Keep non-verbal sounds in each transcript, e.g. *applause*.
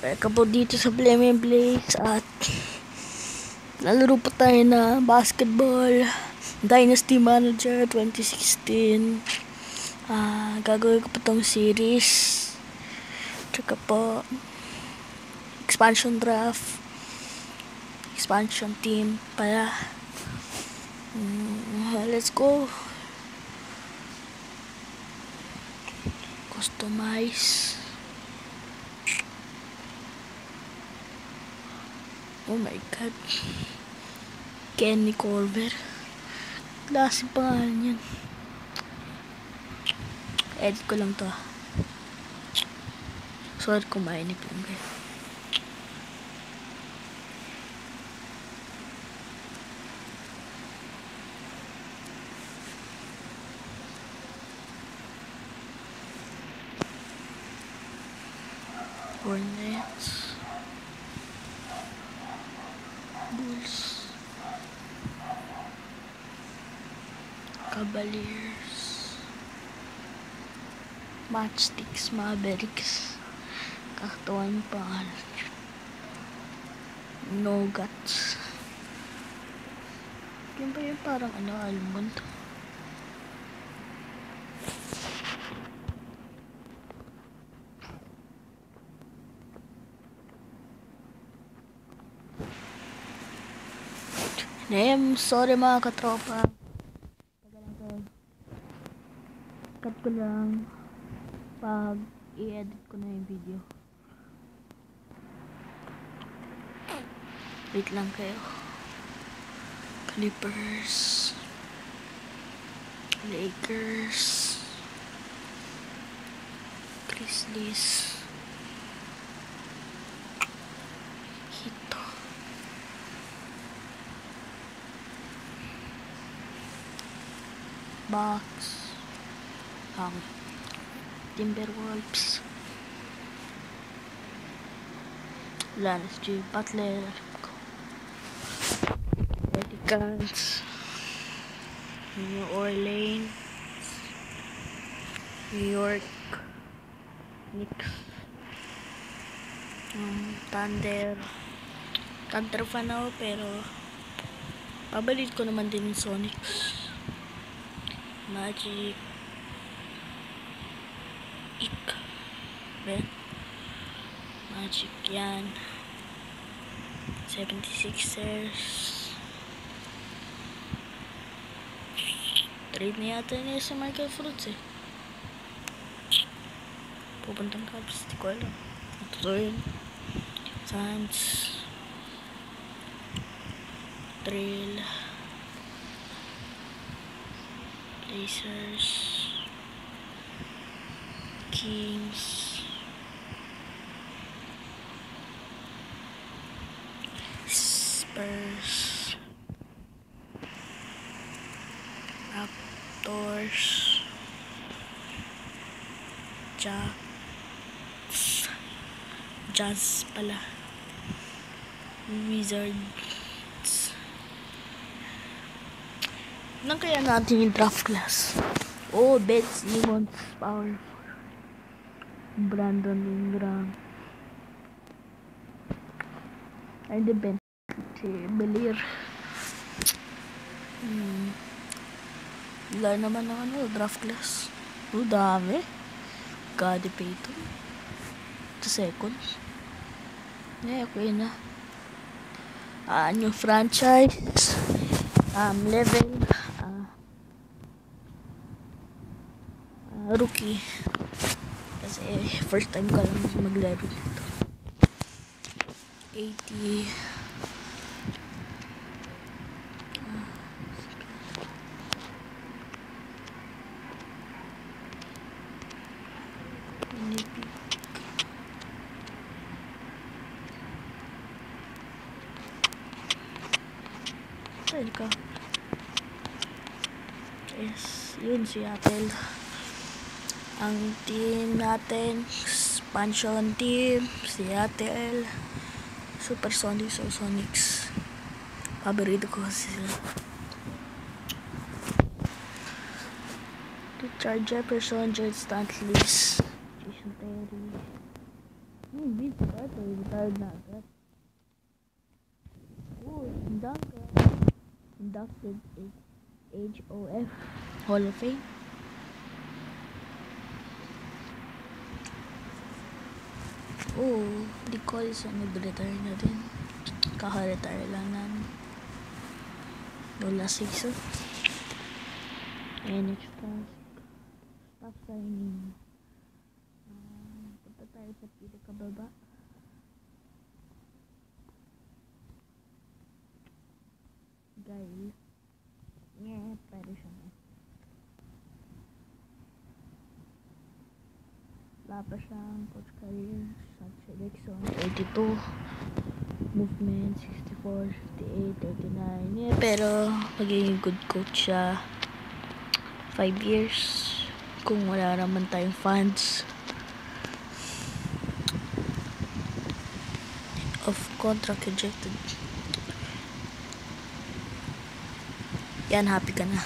Welcome po dito sa Blame Blaze at nalaro po tayo na basketball. Dynasty Manager 2016 ah gagawin ko po tong series. Tsaka po expansion draft. Expansion team pala. Mm, let's go. Customize Oh my god. Kenny Corver. Klase pangalan yan. Edit ko lang to. ah. Sorry kung mainip lang kayo. Hornets. Bulls. Cavaliers. Matchsticks, Mavericks. Kakatuwa yung pangalan. Nuggets. Yun ba yung parang ano, almond? Nem, sorry mga katropa. Taga lang to. Cut ko lang pag i-edit ko na yung video. Wait lang kayo. Clippers. Lakers. Grizzlies. Bucks. Um, Timberwolves. Lance G. Butler. Pelicans. New Orleans. New York. Knicks. Um, Thunder. Thunder fan ako pero pabalit ko naman din yung Sonics. Magic. Ik. Ben. Magic yan. 76ers. Trade na yata niya si Michael Fruits eh. Pupuntang Cubs. Di ko alam. Totoo yun. Suns. Trail. Blazers, Kings, Spurs, Raptors, Jazz, Jazz pala, Wizards, Nang kaya natin yung draft class? Oh, Ben Simmons, power. Brandon Ingram. Ay, di Ben. Si Belir. Hmm. Wala naman ang ano, draft class. Oh, dami. Gadi Payton. Sa second. Eh, okay na. Ah, new franchise. Um, level. Ah, ah, rookie. Kasi first time ko lang maglaro dito. 80. Mini-pick. Saan ka? Yes, yun Seattle. Ang team natin, expansion team, Seattle, Supersonics or Sonics. Paborito ko kasi sila. Richard Jefferson, Jared Stantley, Jason Terry, Hmm, Vince Carter, retired na agad. Oh, Duncan. Inducted in HOF Hall of Fame. Oh, di ko alis ang nag-retire na din. Kaka-retire lang namin. Wala season. And it's task. Stop signing. Um, punta tayo sa pinakababa. Guys. Yeah, pwede siya na. Wala pa siyang coach career selection. 82. Movement, 64, 58, 39. Yeah, pero magiging good coach siya. 5 years. Kung wala naman tayong funds. Of contract rejected. Yan, happy ka na.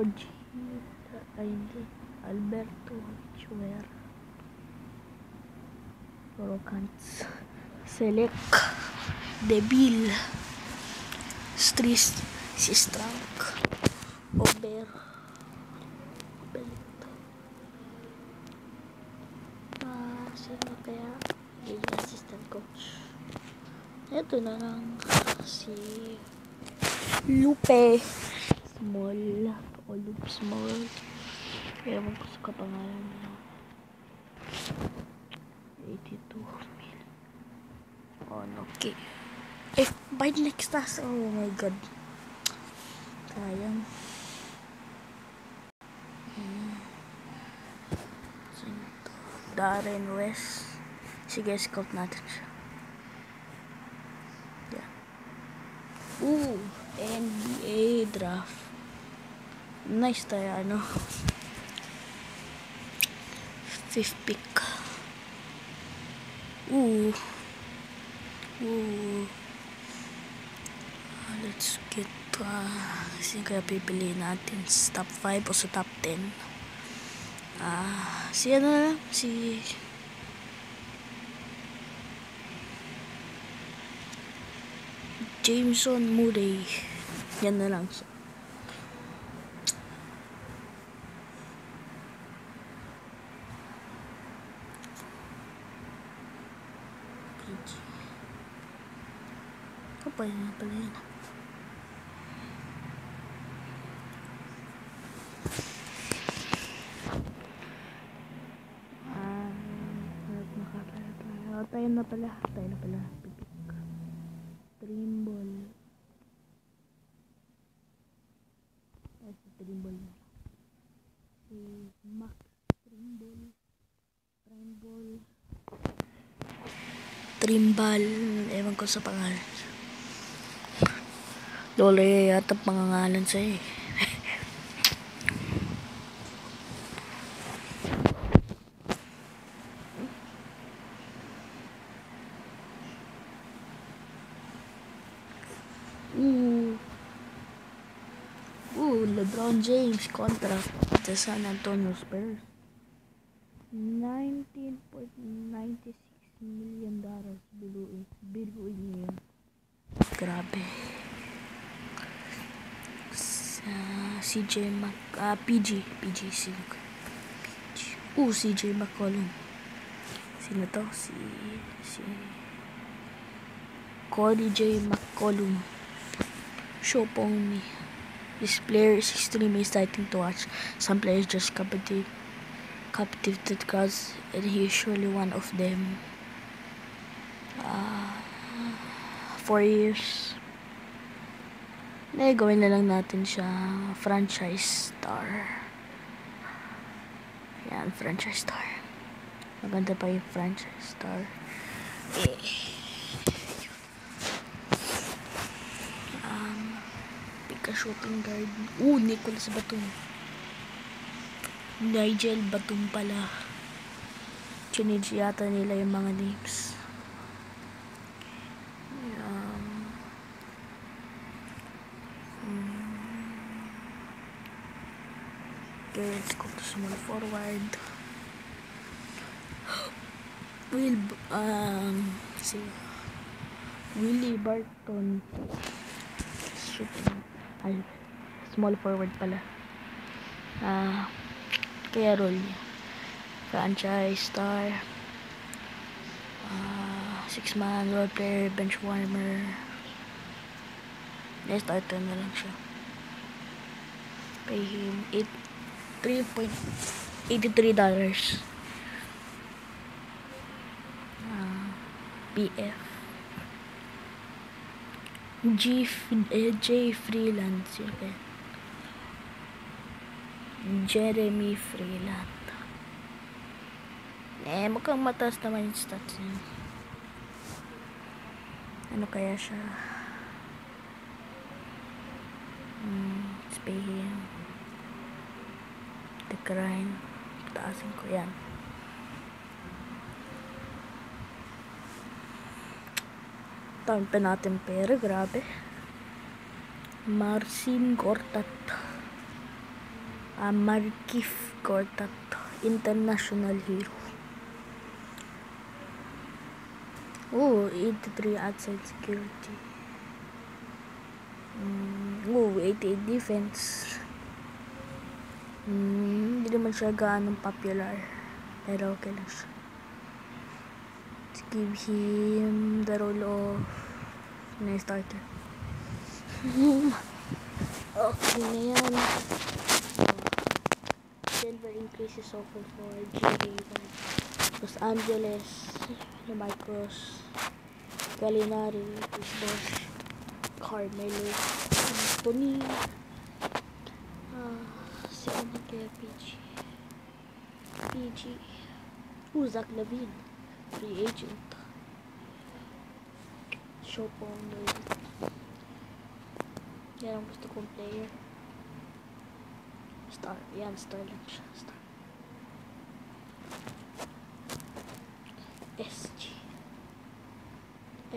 George. Ay, hindi. Alberto Chuer. Rokants. Select. Debil. Stris. Sistrank. Ober. Belito. Ah, sino kaya? Yung assistant coach. Ito na lang. Si Lupe. Small. O Lupe Small. Ewan ko sa kapangalan niya. 82 mil. Oh, okay. Eh, by next task. Oh my god. Sayang. Darren West. Sige, scout natin siya. Yeah. Ooh, NBA draft. Nice tayo, ano. Fifth pick. Ooh. Ooh. Let's get uh, sino kaya pipiliin natin sa top 5 o sa top 10 ah si ano na si Jameson Murray yan na lang siya PG kapal na pala yun Ah, nakakala tayo. Tayo na pala. Tayo na pala. Pipik. Trimble. Ay, si Trimble na. Si Max Trimble. Trimble. Trimbal. Ewan ko sa pangalan. Lola yata pangangalan sa'yo eh. Ooh. Ooh, LeBron James contract sa San Antonio Spurs. 19.96 million dollars biluin. Biluin yun. Grabe. CJ Mac... ah, PG. PG. PG. Ooh, CJ McCollum. Sino to? Si... Si... Cody J. McCollum. Show me. This player is extremely exciting to watch. Some players just captivate, captivated crowds, and he is surely one of them. Uh, four years. Eh, gawin na lang natin siya franchise star. Yan, franchise star. Maganda pa yung franchise star. Eh. ka shooting guard. Uh, Nicholas Batum. Nigel Batum pala. Chinage yata nila yung mga names. Um, Okay, let's go to small forward. *gasps* Will, um, see, Willie Barton. Shooting. Ay, small forward pala. Ah, kaya roll. Franchise star. Ah, six man, role player, bench warmer. Let's starter na lang siya. Pay him 8 3.83 dollars. Ah, PF. G eh, J Freelance yun kaya. Jeremy Freeland. Eh, mukhang mataas naman yung stats niya. Ano kaya siya? Hmm, let's him. Decline. Taasin ko yan. Taon pa natin pera, grabe. Marcin Gortat. Ah, Markif Gortat. International hero. Oh, 83 outside security. Mm, oh, 88 defense. Mm, hindi naman siya gaano popular. Pero okay lang siya. Let's give him the role of na starter. *laughs* okay na yan. Denver increases offer for G.A. Los Angeles, Marcos, Gallinari, Bosch, Carmelo, Anthony, ah, si ano kaya PG? PG. Ooh, Zach Lavine. Free agent. Show owner. Yan ang gusto kong player. Star. Yan, star lang siya. Star. SG.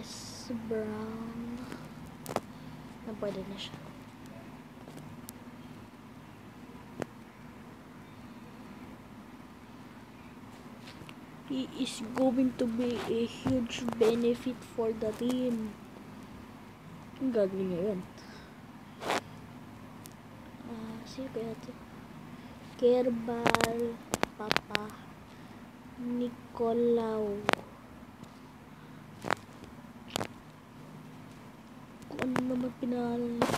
S. Brown. Na pwede na siya. He is going to be a huge benefit for the team. Ang gagawin niya yun. Ah, sino kaya ito? Kerbal Papa Nicolau. Kung ano naman pinangalan niya.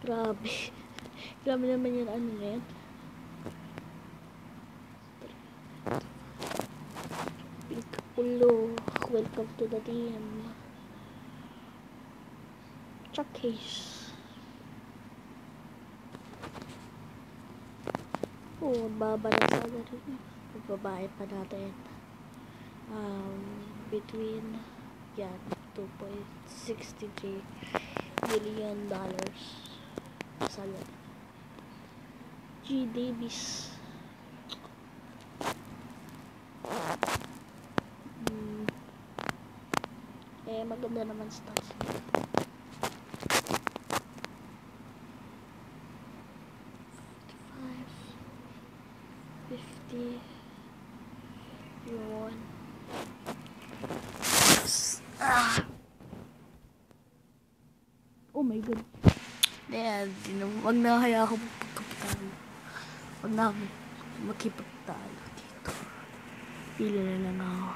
Grabe. *laughs* Grabe naman yan ano na yan. Ulo, welcome to the team. Chuck Hayes. Oh, baba na salary. Babae pa natin. Um, between, yeah, 2.63 billion dollars salary. G. Davis. Hmm. Eh, maganda naman stats fifty, yun. Ah. Oh my god. Dad, wag na kaya ako magpagkapitalo. Wag na ako makipagtalo dito. Pili na lang ako.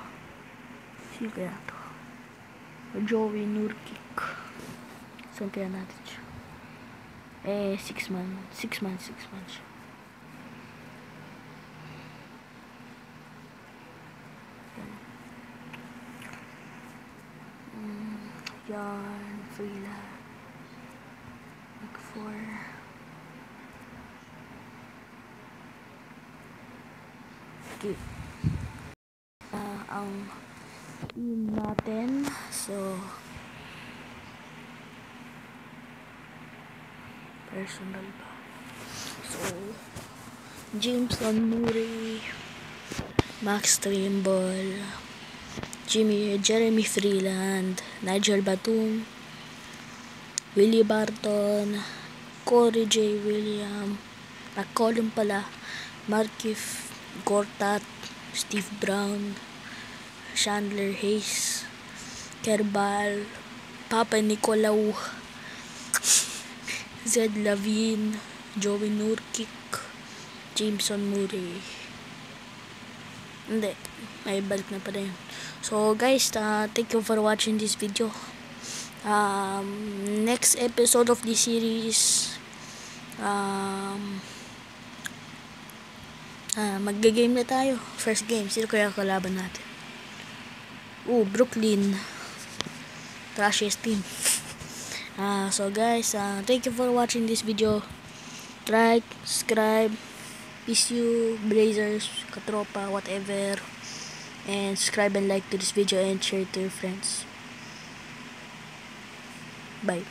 Sino kaya to? Joey Nurkic. Saan kaya natin siya? Eh, six man. Six man, six man siya. Mm, Yarn, Freeland. Like four. Okay. Ah, ang team natin. So, personal ba? So, Jameson Murray, Max Trimble, Jimmy, Jeremy Freeland, Nigel Batum, Willie Barton, Corey J. William, McCollum pala, Markif, Gortat, Steve Brown, Chandler Hayes, Kerbal, Papa Nicolau, *laughs* Zed Lavin, Joey Nurkic, Jameson Murray. Hindi, may balik na pala yun. So guys, uh, thank you for watching this video. Um, next episode of this series, um, ah, magge-game na tayo. First game, sino kaya kalaban natin? Oh, Brooklyn. Trashiest team. *laughs* Ah, so guys, uh, thank you for watching this video. Like, subscribe, you, Blazers, Katropa, whatever. And subscribe and like to this video and share to your friends. Bye.